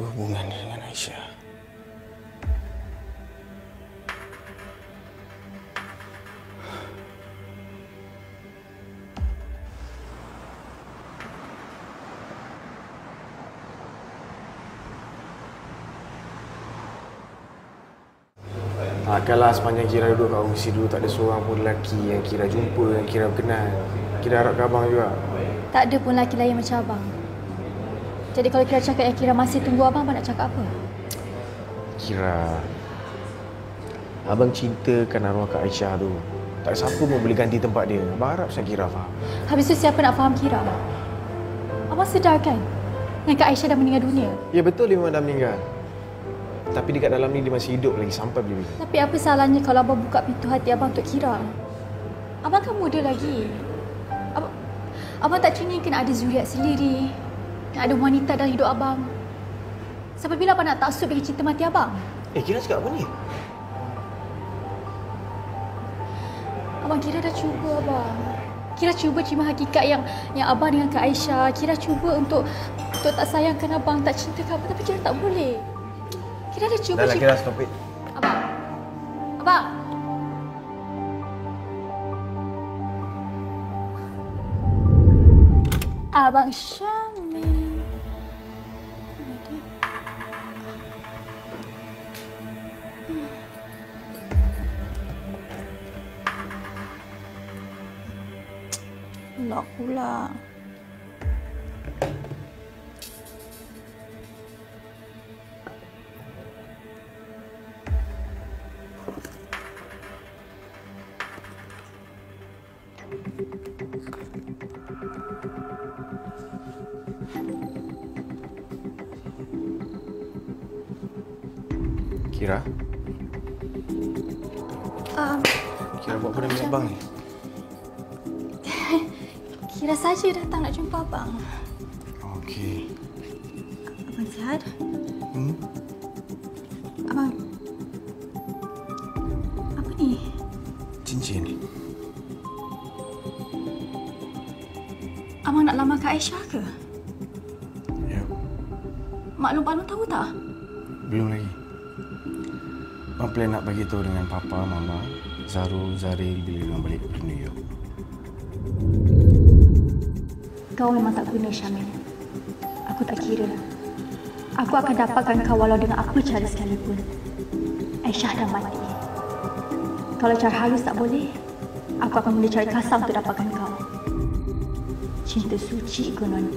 apa hubungan dia dengan Aisyah? Takkanlah sepanjang Kira duduk kat kursi dulu tak ada seorang pun lelaki yang Kira jumpa, yang Kira kenal. Kira harap ke abang juga. Tak ada pun lelaki lain macam abang. Jadi kalau Kira cakap yang Kira masih tunggu abang, abang nak cakap apa? Kira, abang cintakan arwah Kak Aisyah tu. Tak siapa pun boleh ganti tempat dia. Abang harap saya Kira faham. Habis tu siapa nak faham Kira? Abang sedar kan? Yang Kak Aisyah dah meninggal dunia. Ya betul dia memang dah meninggal. Tapi dekat dalam ni dia masih hidup lagi sampai bila-bila. Tapi apa salahnya kalau abang buka pintu hati abang untuk Kira? Abang kan muda lagi. Abang, abang tak cingin kena ada zuriat sendiri. Ada wanita dalam hidup abang. Sampai bila abang nak taksub dengan cinta mati abang? Eh, Kira cakap apa ni? Abang Kira dah cuba abang. Kira cuba terima hakikat yang yang abang dengan Kak Aisyah. Kira cuba untuk untuk tak sayangkan abang, tak cintakan abang. Tapi Kira tak boleh. Kira dah cuba Dah lah, Kira stop it. Abang. Abang. Abang Syamil. Lock pula. Kira, Um, Kira buat apa dengan abang ni? Kira saja datang nak jumpa abang. Okey. Abang sihat? Hmm? Abang... Apa ni? Cincin. Abang nak lamar Kak Aisyah ke? Ya, Maklum-maklum tahu tak? belum lagi. Abang plan nak bagi tahu dengan papa, mama, Zarul, Zaril bila dia balik ke New York. Kau memang tak guna Syamil. Aku tak kira. Aku akan dapatkan kau walau dengan apa cara sekalipun. Aisyah dah mati. Kalau cara halus tak boleh, aku akan mula cara kasar untuk dapatkan kau. Cinta suci konon